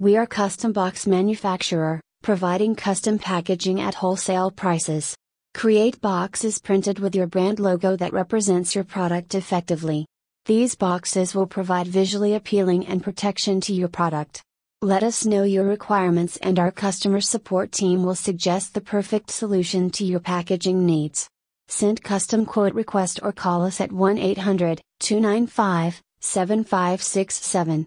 We are custom box manufacturer, providing custom packaging at wholesale prices. Create boxes printed with your brand logo that represents your product effectively. These boxes will provide visually appealing and protection to your product. Let us know your requirements and our customer support team will suggest the perfect solution to your packaging needs. Send custom quote request or call us at 1 800 295 7567.